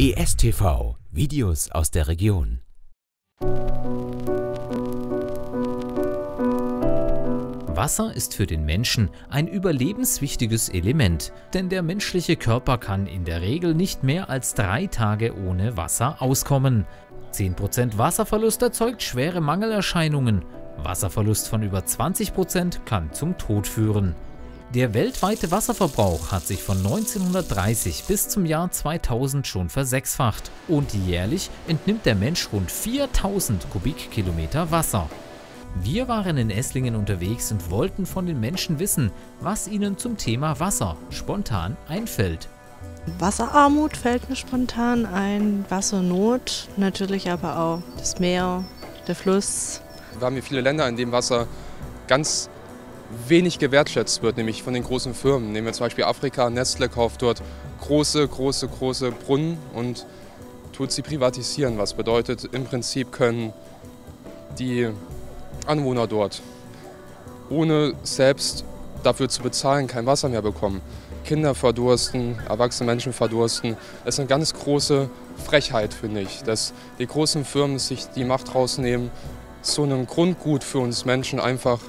ESTV Videos aus der Region. Wasser ist für den Menschen ein überlebenswichtiges Element, denn der menschliche Körper kann in der Regel nicht mehr als drei Tage ohne Wasser auskommen. 10% Wasserverlust erzeugt schwere Mangelerscheinungen. Wasserverlust von über 20% kann zum Tod führen. Der weltweite Wasserverbrauch hat sich von 1930 bis zum Jahr 2000 schon versechsfacht und jährlich entnimmt der Mensch rund 4000 Kubikkilometer Wasser. Wir waren in Esslingen unterwegs und wollten von den Menschen wissen, was ihnen zum Thema Wasser spontan einfällt. Wasserarmut fällt mir spontan ein, Wassernot, natürlich aber auch das Meer, der Fluss. Wir haben hier viele Länder, in denen Wasser ganz wenig gewertschätzt wird, nämlich von den großen Firmen. Nehmen wir zum Beispiel Afrika, Nestle kauft dort große, große, große Brunnen und tut sie privatisieren, was bedeutet, im Prinzip können die Anwohner dort ohne selbst dafür zu bezahlen kein Wasser mehr bekommen. Kinder verdursten, erwachsene Menschen verdursten. Es ist eine ganz große Frechheit, finde ich, dass die großen Firmen sich die Macht rausnehmen, so ein Grundgut für uns Menschen einfach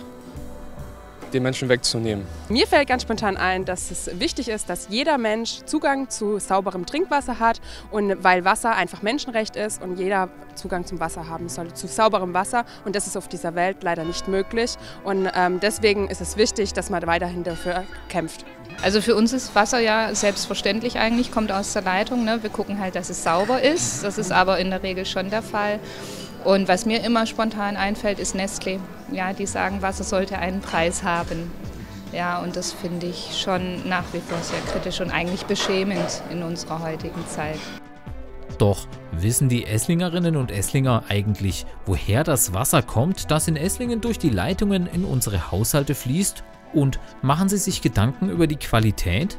den Menschen wegzunehmen. Mir fällt ganz spontan ein, dass es wichtig ist, dass jeder Mensch Zugang zu sauberem Trinkwasser hat und weil Wasser einfach Menschenrecht ist und jeder Zugang zum Wasser haben soll, zu sauberem Wasser und das ist auf dieser Welt leider nicht möglich und ähm, deswegen ist es wichtig, dass man weiterhin dafür kämpft. Also für uns ist Wasser ja selbstverständlich eigentlich, kommt aus der Leitung. Ne? Wir gucken halt, dass es sauber ist. Das ist aber in der Regel schon der Fall. Und was mir immer spontan einfällt, ist Nestlé. Ja, die sagen, Wasser sollte einen Preis haben. Ja, und das finde ich schon nach wie vor sehr kritisch und eigentlich beschämend in unserer heutigen Zeit. Doch wissen die Esslingerinnen und Esslinger eigentlich, woher das Wasser kommt, das in Esslingen durch die Leitungen in unsere Haushalte fließt? Und machen sie sich Gedanken über die Qualität?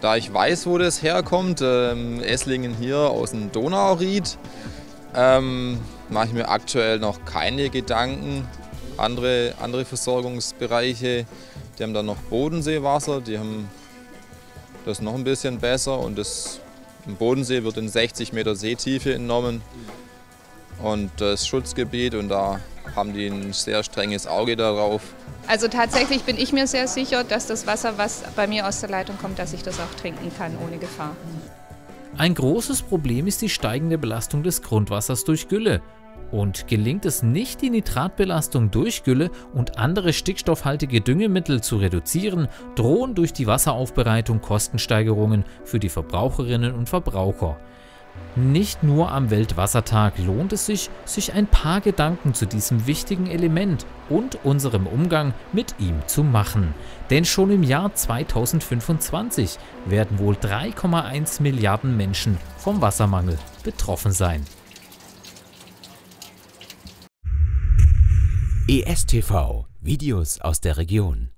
Da ich weiß, wo das herkommt, ähm, Esslingen hier aus dem Donauried, ähm, mache ich mir aktuell noch keine Gedanken. Andere, andere Versorgungsbereiche, die haben dann noch Bodenseewasser, die haben das noch ein bisschen besser und das im Bodensee wird in 60 Meter Seetiefe entnommen und das Schutzgebiet und da haben die ein sehr strenges Auge darauf. Also tatsächlich bin ich mir sehr sicher, dass das Wasser, was bei mir aus der Leitung kommt, dass ich das auch trinken kann ohne Gefahr. Ein großes Problem ist die steigende Belastung des Grundwassers durch Gülle. Und gelingt es nicht, die Nitratbelastung durch Gülle und andere stickstoffhaltige Düngemittel zu reduzieren, drohen durch die Wasseraufbereitung Kostensteigerungen für die Verbraucherinnen und Verbraucher. Nicht nur am Weltwassertag lohnt es sich, sich ein paar Gedanken zu diesem wichtigen Element und unserem Umgang mit ihm zu machen. Denn schon im Jahr 2025 werden wohl 3,1 Milliarden Menschen vom Wassermangel betroffen sein. ESTV Videos aus der Region